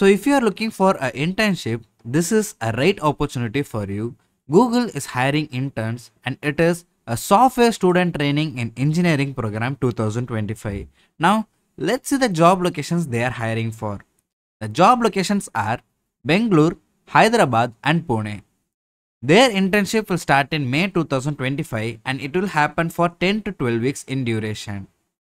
So if you are looking for an internship, this is a right opportunity for you. Google is hiring interns and it is a software student training in engineering program 2025. Now let's see the job locations they are hiring for. The job locations are Bangalore, Hyderabad and Pune. Their internship will start in May 2025 and it will happen for 10 to 12 weeks in duration.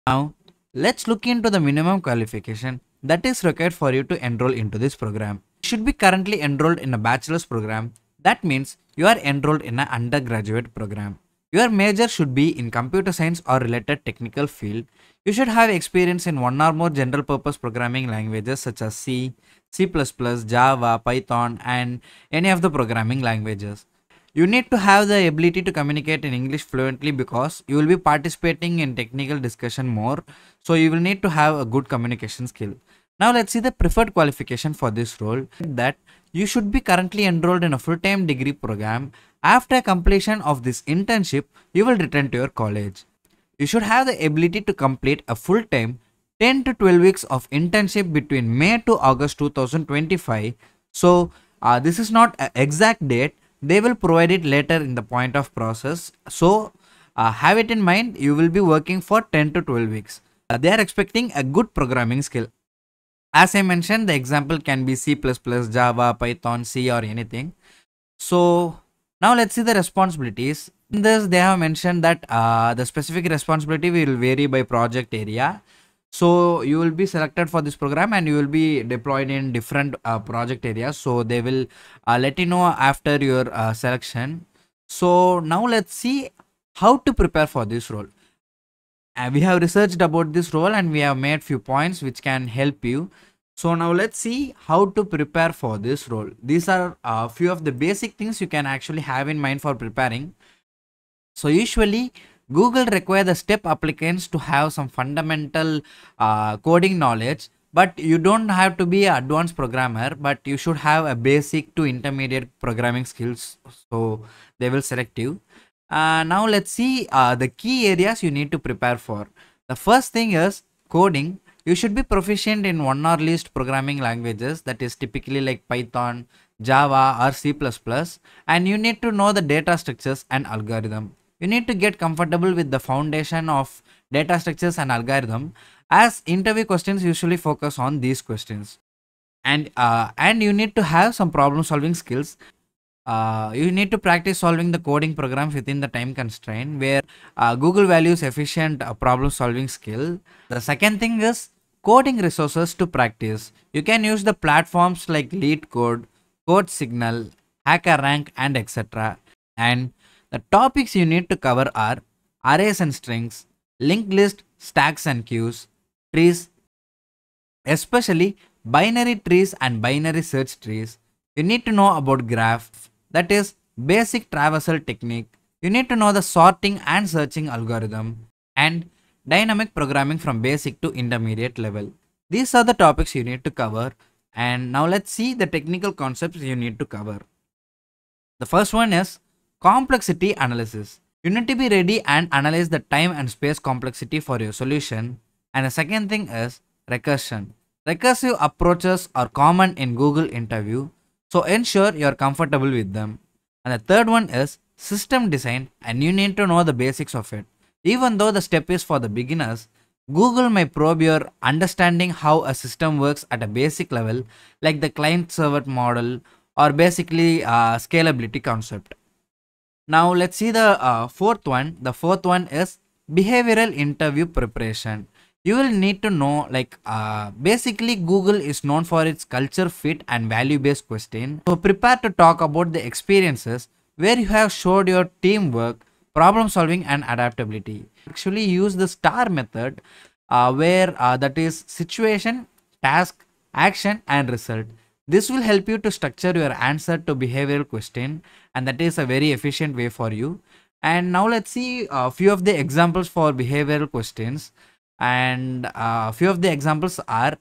Now, let's look into the minimum qualification that is required for you to enroll into this program. You should be currently enrolled in a bachelor's program. That means you are enrolled in an undergraduate program. Your major should be in computer science or related technical field. You should have experience in one or more general purpose programming languages such as C, C++, Java, Python and any of the programming languages. You need to have the ability to communicate in English fluently because you will be participating in technical discussion more. So you will need to have a good communication skill. Now let's see the preferred qualification for this role that you should be currently enrolled in a full-time degree program. After completion of this internship, you will return to your college. You should have the ability to complete a full-time 10 to 12 weeks of internship between May to August 2025. So uh, this is not an exact date. They will provide it later in the point of process. So uh, have it in mind. You will be working for 10 to 12 weeks. Uh, they are expecting a good programming skill. As I mentioned, the example can be C++, Java, Python, C or anything. So now let's see the responsibilities. In this, they have mentioned that uh, the specific responsibility will vary by project area. So you will be selected for this program and you will be deployed in different uh, project areas. So they will uh, let you know after your uh, selection. So now let's see how to prepare for this role. Uh, we have researched about this role and we have made few points which can help you. So now let's see how to prepare for this role. These are a few of the basic things you can actually have in mind for preparing. So usually Google require the step applicants to have some fundamental uh, coding knowledge but you don't have to be an advanced programmer but you should have a basic to intermediate programming skills so they will select you uh, now let's see uh, the key areas you need to prepare for. The first thing is coding. You should be proficient in one or least programming languages. That is typically like python java or c++ and you need to know the data structures and algorithm. You need to get comfortable with the foundation of data structures and algorithm. As interview questions usually focus on these questions. And uh, and you need to have some problem solving skills uh, you need to practice solving the coding programs within the time constraint where uh, google values efficient uh, problem solving skill. The second thing is coding resources to practice. You can use the platforms like LeetCode code signal HackerRank and etc and the topics you need to cover are arrays and strings, linked list, stacks and queues, trees, especially binary trees and binary search trees. You need to know about graph, that is basic traversal technique. You need to know the sorting and searching algorithm and dynamic programming from basic to intermediate level. These are the topics you need to cover and now let's see the technical concepts you need to cover. The first one is Complexity analysis. You need to be ready and analyze the time and space complexity for your solution. And the second thing is recursion. Recursive approaches are common in Google interview, so ensure you are comfortable with them. And the third one is system design and you need to know the basics of it. Even though the step is for the beginners, Google may probe your understanding how a system works at a basic level like the client server model or basically uh, scalability concept. Now let's see the uh, fourth one. The fourth one is behavioral interview preparation. You will need to know like uh, basically Google is known for its culture fit and value based question. So prepare to talk about the experiences where you have showed your teamwork, problem solving and adaptability. Actually use the STAR method uh, where uh, that is situation, task, action and result. This will help you to structure your answer to behavioral question and that is a very efficient way for you. And now let's see a few of the examples for behavioral questions. And a few of the examples are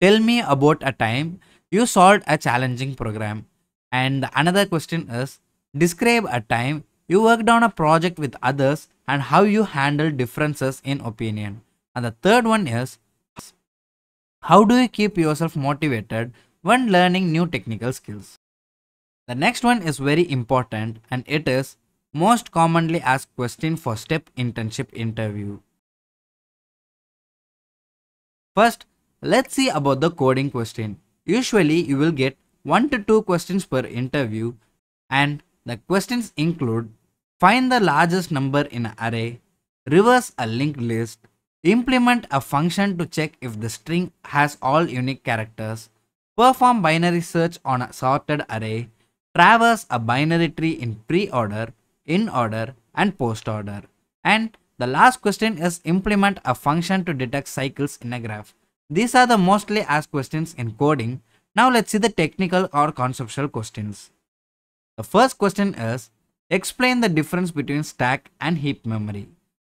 Tell me about a time you solved a challenging program. And another question is Describe a time you worked on a project with others and how you handle differences in opinion. And the third one is How do you keep yourself motivated when learning new technical skills? The next one is very important and it is most commonly asked question for STEP internship interview. First, let's see about the coding question. Usually you will get 1 to 2 questions per interview and the questions include find the largest number in an array, reverse a linked list, implement a function to check if the string has all unique characters, perform binary search on a sorted array, traverse a binary tree in pre-order, in order and post order. And the last question is implement a function to detect cycles in a graph. These are the mostly asked questions in coding. Now let's see the technical or conceptual questions. The first question is explain the difference between stack and heap memory.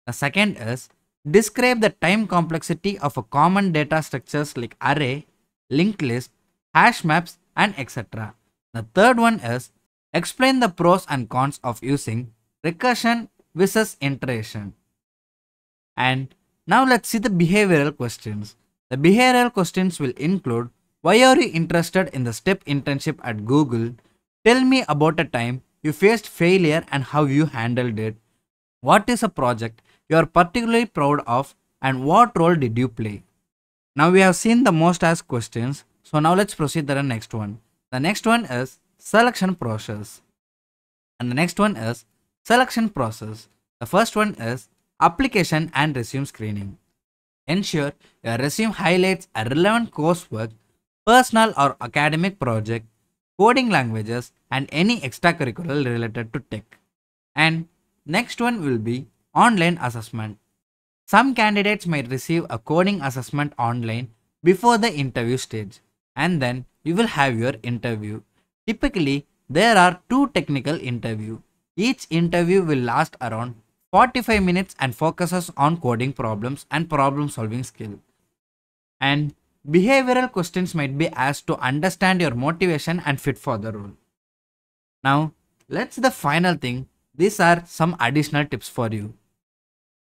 The second is describe the time complexity of a common data structures like array, linked list, hash maps and etc. The third one is explain the pros and cons of using recursion versus iteration. And now let's see the behavioral questions. The behavioral questions will include why are you interested in the STEP internship at Google? Tell me about a time you faced failure and how you handled it. What is a project you are particularly proud of and what role did you play? Now we have seen the most asked questions. So now let's proceed to the next one. The next one is selection process. And the next one is selection process. The first one is application and resume screening. Ensure your resume highlights a relevant coursework, personal or academic project, coding languages and any extracurricular related to tech. And next one will be online assessment. Some candidates might receive a coding assessment online before the interview stage and then you will have your interview. Typically, there are two technical interview. Each interview will last around 45 minutes and focuses on coding problems and problem solving skill. And behavioral questions might be asked to understand your motivation and fit for the role. Now, let's the final thing. These are some additional tips for you.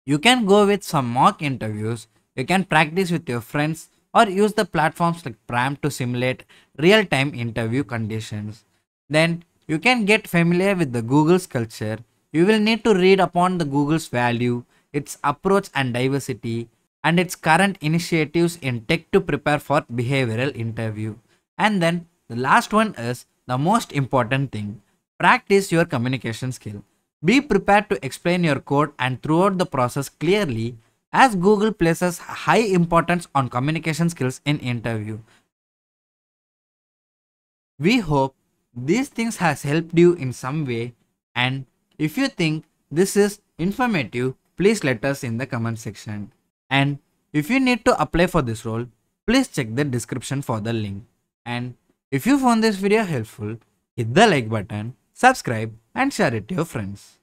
You can go with some mock interviews. You can practice with your friends or use the platforms like Pramp to simulate real-time interview conditions. Then you can get familiar with the Google's culture. You will need to read upon the Google's value, its approach and diversity, and its current initiatives in tech to prepare for behavioral interview. And then the last one is the most important thing. Practice your communication skill. Be prepared to explain your code and throughout the process clearly as Google places high importance on communication skills in interview. We hope these things has helped you in some way and if you think this is informative, please let us in the comment section. And if you need to apply for this role, please check the description for the link. And if you found this video helpful, hit the like button, subscribe and share it to your friends.